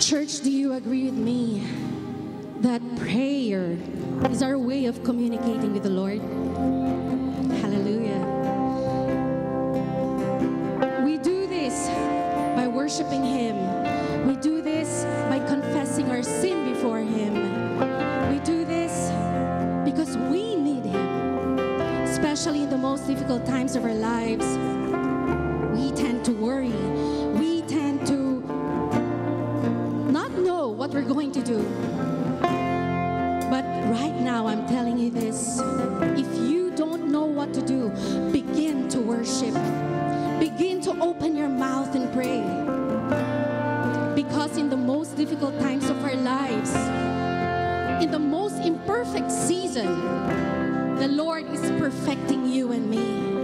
Church, do you agree with me that prayer is our way of communicating with the Lord? Hallelujah. We do this by worshiping Him. We do this by confessing our sin before Him. We do this because we need Him, especially in the most difficult times of our lives. We're going to do. But right now, I'm telling you this if you don't know what to do, begin to worship. Begin to open your mouth and pray. Because in the most difficult times of our lives, in the most imperfect season, the Lord is perfecting you and me.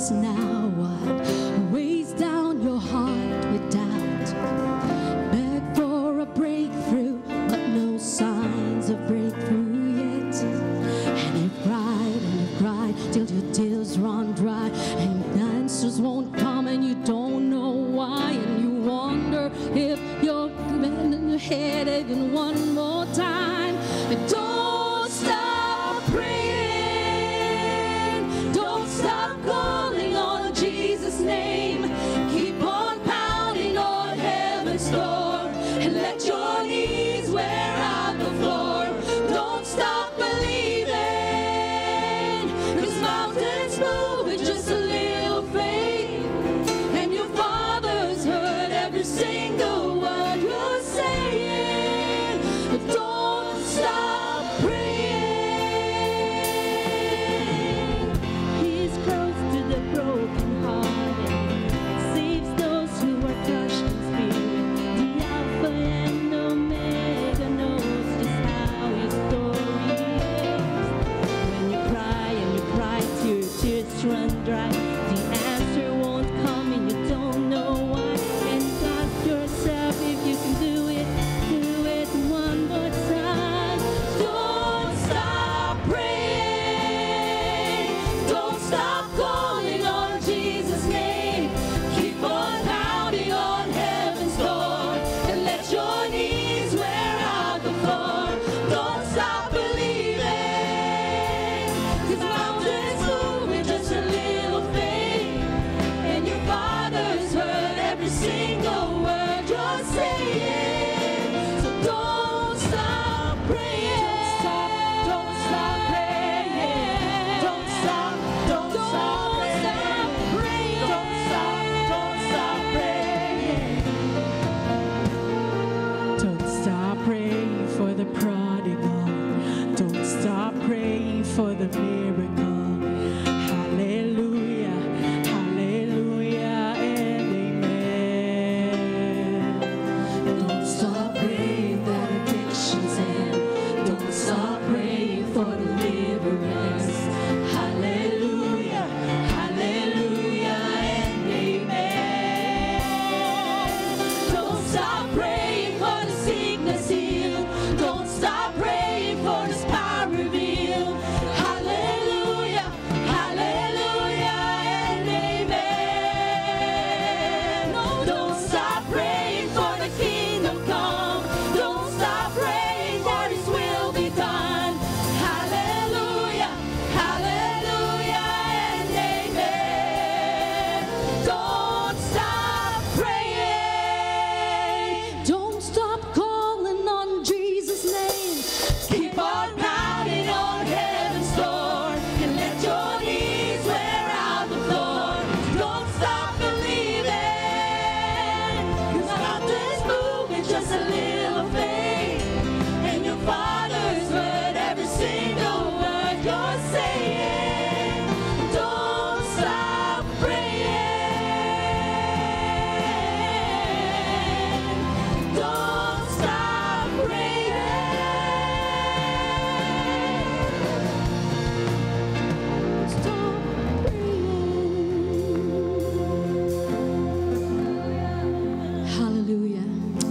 is now what weighs down your heart with doubt. Beg for a breakthrough, but no signs of breakthrough yet. And you cried and you cry till your tears run dry, and answers won't come, and you don't know why, and you wonder if you're in your head even one stop praying.